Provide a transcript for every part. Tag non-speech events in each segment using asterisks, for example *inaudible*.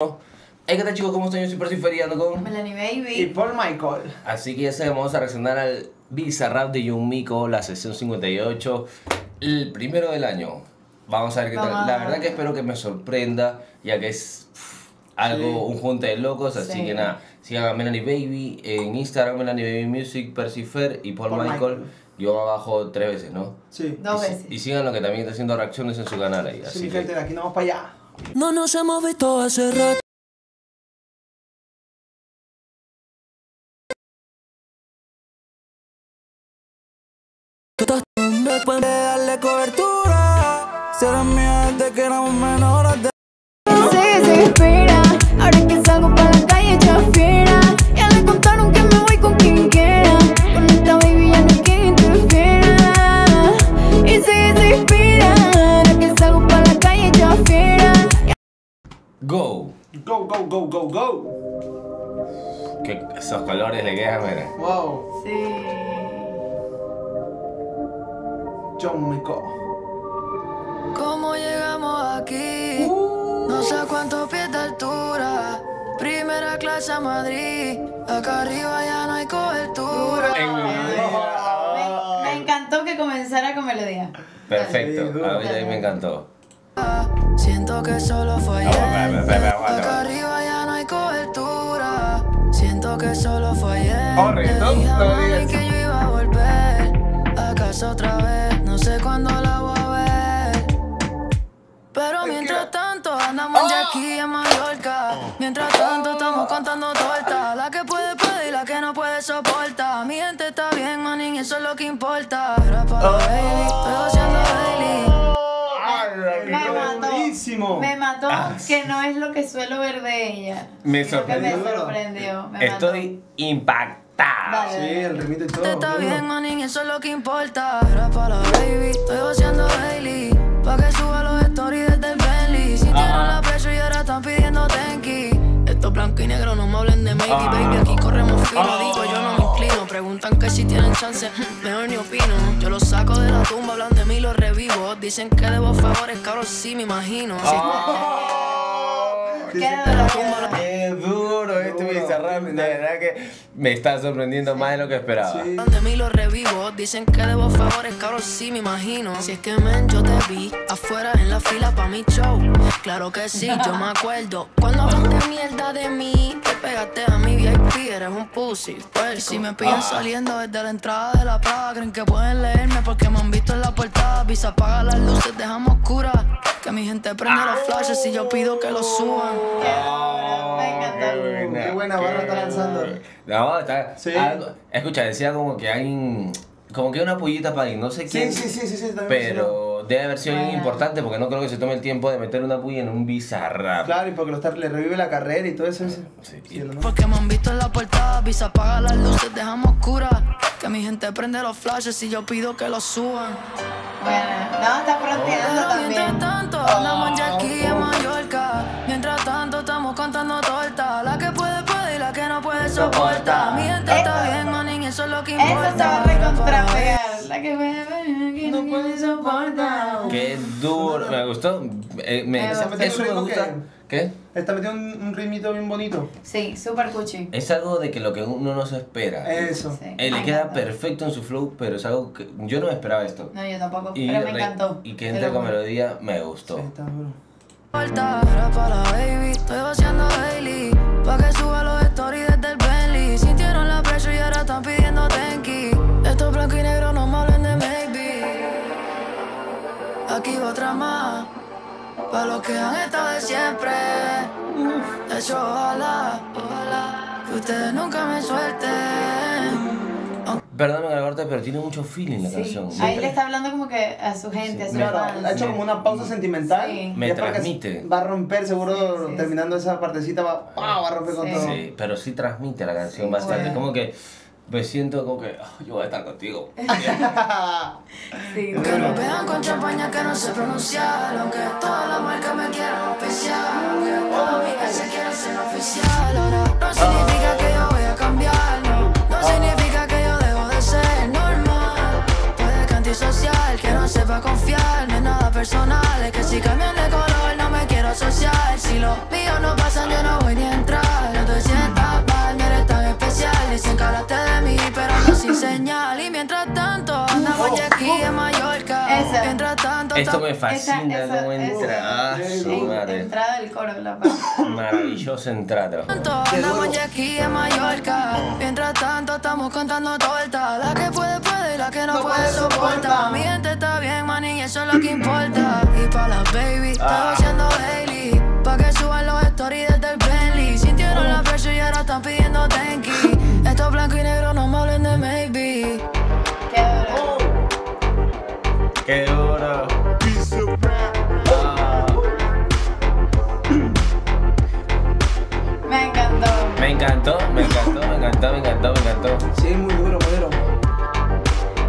Hey, ¿qué tal chicos? ¿Cómo están? Yo soy Percy con... Melanie Y Baby. Paul Michael. Así que ya sabemos, vamos a reaccionar al Bizarrap de Young Miko, la sesión 58, el primero del año. Vamos a ver qué tal. La ver. verdad que espero que me sorprenda, ya que es pff, algo, Sí. un junte de locos. Así Sí. que nada, sigan a Melanie Baby en Instagram, Melanie Baby Music, Percy Fer y Paul, Paul Michael. Michael. Yo abajo tres veces, ¿no? Sí. Dos y, veces. y sigan lo que también está haciendo reacciones en su canal ahí. Sí, Así que... gente, aquí nos vamos para allá. No nos hemos visto hace rato. Go, go, go. Que esos colores le quedan, mira. Wow. Sí. John Michael. ¿Cómo llegamos aquí? No sé cuántos pies de altura. Primera clase a Madrid. Acá arriba ya no hay cobertura. Me, me encantó que comenzara con melodía. Perfecto, a mí también me encantó. Siento que solo fue Acá arriba que solo fue ayer. Correcto, mami digas. que yo iba a volver. A casa otra vez. No sé cuándo la voy a ver. Pero mientras tanto andamos ¡Oh! ya aquí en Mallorca. Mientras tanto estamos contando tortas. La que puede puede y la que no puede soporta. Mi gente está bien, manín, eso es lo que importa. Era para ¡Oh! baby, buenísimo! Me mató Ah, que no es lo que suelo ver de ella. Me que Me sorprendió. sorprendió. Me Estoy impactado. Dale. Sí, el ritmito y todo. Te está bien, manín, eso es lo que importa. Era para la baby, estoy haciendo daily. Pa' que suba los stories desde el Bentley. Sintieron la presión y ahora están pidiendo tenki. Estos blancos y negros no me hablen de maybe, Ah. baby. Aquí corremos fino, digo yo no me. Preguntan que si tienen chance, mejor ni opino. Yo los saco de la tumba, hablan de mí, los revivo. Dicen que debo favores, cabrón, sí me imagino. Qué sí, duro, te qué tumba duro. la- Qué duro Duro. Bizarrap, de verdad que me está sorprendiendo más de lo que esperaba. Sí. Hablan de mí los revivo, dicen que debo favores, cabrón, sí me imagino. Si es que men, yo te vi afuera en la fila pa' mi show. Claro que sí, yo me acuerdo. Cuando hablan de mierda de mí, te pegaste a mi VIP, eres un pussy. Pues si me pillan saliendo desde la entrada de la Prada, creen que pueden leerme porque me han visto en la portada. Visa apaga las luces, dejamos oscuras. Que mi gente prende los flashes y yo pido que los suban. Me Qué buena barra está lanzando. No, está. Sí. algo- escucha, decía como que hay. un- Como que una pullita para alguien, no sé Sí, quién. sí, sí, sí, sí, también Pero debe haber sido bien importante porque no creo que se tome el tiempo de meter una puya en un Bizarrap. Claro, y porque lo está, le revive la carrera y todo eso. Sí. Cielo, ¿no? Porque me han visto en la portada, visa apaga las luces, gente prende los flashes y yo pido que los suban. Bueno, no, está fronteando mientras también. tanto, andamos ya aquí en Mallorca. Mientras tanto, estamos contando torta. La que puede, puede y la que no puede soporta. Mi gente está Eso- bien, manín, eso es lo que Eso importa. se va a recontrapegar. La que me que no puede soportar. Qué duro, me gustó. Eh, me- Me eso me gusta. que- ¿Qué? Está metiendo un, un ritmito bien bonito. Sí, super cuchi. Es algo de que lo que uno no se espera. Eso. Sí, Eh, le queda perfecto en su flow, pero es algo que yo no me esperaba esto. No, yo tampoco, Y, pero me re- encantó. y que entre con melodía me gustó. Sí, está duro. Los que han estado de siempre. De hecho, ojalá, ojalá que ustedes nunca me suelten. Perdóname corte, pero tiene mucho feeling la Sí, canción. ahí le está hablando como que a su gente, a sus Claro, fans. ha hecho como una pausa sentimental. Sí. Me transmite. Va a romper, seguro, Sí, sí, terminando esa partecita, va, va a romper con Sí. todo. Sí, pero sí transmite la canción Sí, bastante. bueno. Como que me siento como que "Ah, yo voy a estar contigo. *laughs* Sí, Que nos vean con champaña que no sé pronunciar Aunque toda la marca me quieran especial Aunque todas mis se quieran ser oficial. Ahora no significa que yo voy a cambiar No, no significa que yo dejo de ser normal. Puede que antisocial, que no sepa confiar No es nada personal, es que si cambian de color Esto me fascina, esa- cómo esa- entra. Ah, su En- madre. entrada del coro, la parte. Maravilloso entrada. andamos ya aquí en Mallorca. Mientras tanto, estamos contando torta. La que puede, puede y la que no, No puede, soporta. Mi gente está bien, man, y eso es lo que importa. Y pa' las baby, Ah. estoy haciendo daily. Pa' que suban los stories desde el Bentley. Sintieron la presión y ahora están pidiendo tenki. Esto es blanco y negro, no me hablen de maybe. Qué duro. Qué duro. Encantó, me encantó, me encantó, me encantó, me encantó. Sí, muy duro, muy duro.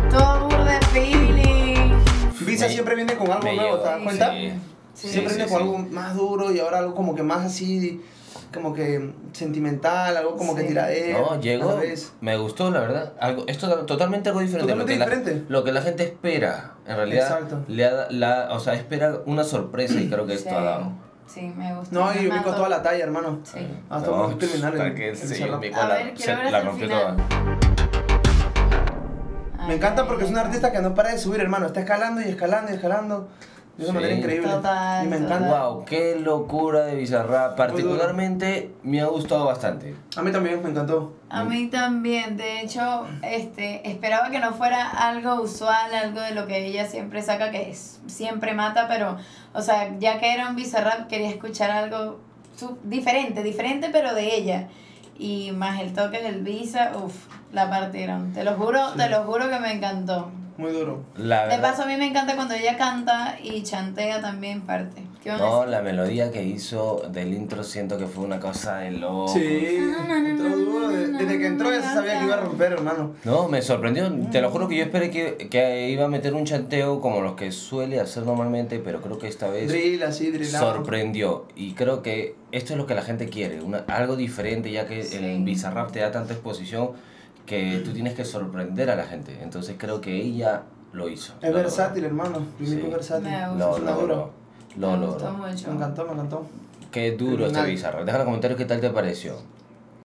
Todo burde feeling. Visa Me- siempre viene con algo nuevo, llevo, ¿te das cuenta? sí. Sí. Siempre Sí, viene sí, con sí. algo más duro y ahora algo como que más así, como que sentimental, algo como que Sí. tiradero. No, a llegó. Me gustó, la verdad. Algo, esto es totalmente algo diferente. Totalmente lo, que diferente. La, lo que la gente espera. En realidad, Exacto. le ha- la, o sea, espera una sorpresa y creo que esto Sí. ha dado. Sí, me gustó. No, y mató. toda la talla, hermano. Sí. Hasta No, un criminal. que sí, la- ver, quiero se- ver la hasta el rompió final. toda. Ay, Me encanta ay, porque es un artista que no para de subir, hermano. Está escalando y escalando y escalando. De una Sí. manera increíble. Total, y me total. encanta. Wow, qué locura de Bizarrap. Particularmente me ha gustado bastante. A mí también me encantó. A mí también, de hecho, este, esperaba que no fuera algo usual, algo de lo que ella siempre saca, que es, siempre mata, pero, o sea, ya que era un Bizarrap, quería escuchar algo su- diferente, diferente, pero de ella. Y más el toque del Visa, uff, la partieron. Te lo juro, te lo juro que me encantó. Muy duro. La De verdad, paso, a mí me encanta cuando ella canta y chantea también parte. ¿Qué no, la melodía que hizo del intro siento que fue una cosa de loco. Sí, entró duro. De- Desde que entró ya se sabía que iba a romper, hermano. No, me sorprendió. Te lo juro que yo esperé que, que iba a meter un chanteo como los que suele hacer normalmente, pero creo que esta vez Drill, así, drillado. sorprendió. Y creo que esto es lo que la gente quiere, una, algo diferente, ya que Sí. el Bizarrap te da tanta exposición que tú tienes que sorprender a la gente. Entonces creo que ella lo hizo. Es lo versátil, hermano. Sí. Mico es versátil. Me gusta. Logró. dura. Lo logró. mucho. Me encantó, me encantó. Qué duro este. Bizarrap. Deja en los comentarios qué tal te pareció.